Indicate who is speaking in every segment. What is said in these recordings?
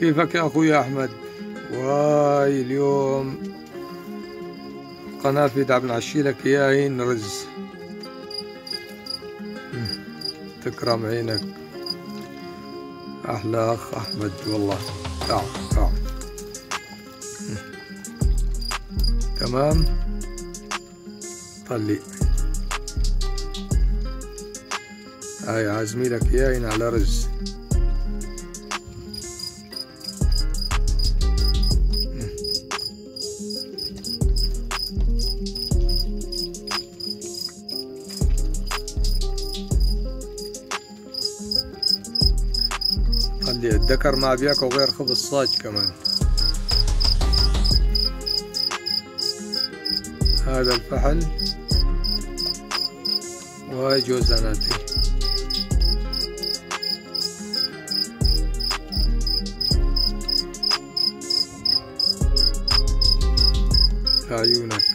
Speaker 1: كيفك يا أخوي أحمد؟ واي اليوم قناة في دعم نعشي لك اياهن رز. تكرم عينك. أحلى أخ أحمد والله. تعال تعال. تمام؟ طلي. هاي عازميلك اياهن على رز. خلي الذكر ما بياكل غير خبز صاج كمان. هذا الفحل. وهاي جوزاناتي عيونك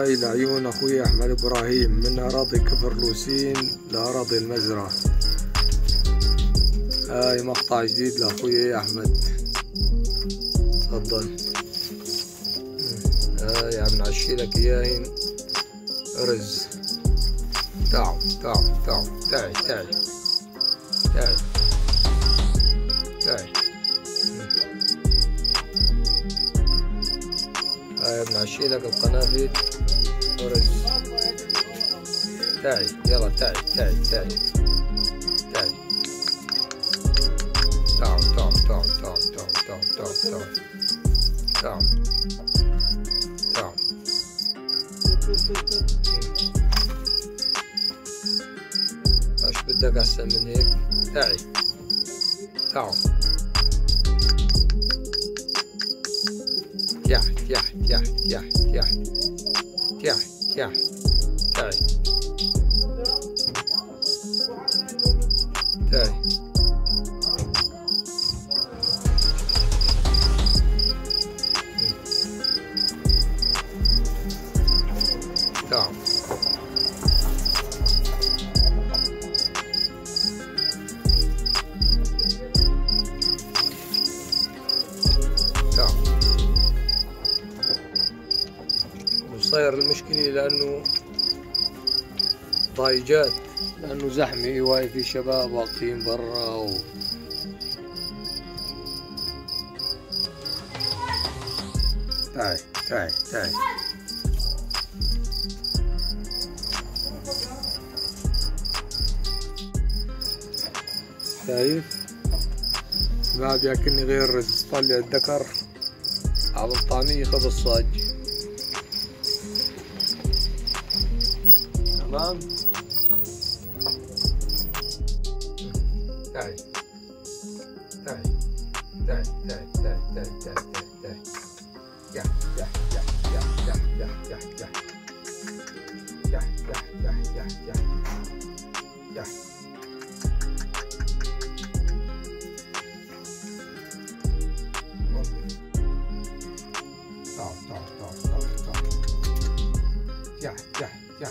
Speaker 1: هاي لعيون أخوي أحمد إبراهيم. من أراضي كفر لوسين لأراضي المزرعة هاي آه، مقطع جديد لأخوي أحمد. تفضل. هاي عم نعشي لك إياهن. أرز تعو تعو تعو تعي تعي. تعي. تعي. يعني هاي بنعشي لك القنابل. tai, ela tai, tai, tai. Tai. Tal, tal, tal, tal, tal, tal, tal, tal. Tal. Tal. Acho que da gasta manek. Tai. Tal. Tja, tja, tja, tja, tja. Tja, tja. Tai. تعال تعال وصاير المشكلة لأنه ضايجات. لأنه زحمة. واقف في شباب واقفين برا و... تعي تعي تعي شايف؟ ما بياكلني غير رز طلع الذكر على الطعمية خبز صاج تمام؟ تعي. تعي. Yeah, 驾驾驾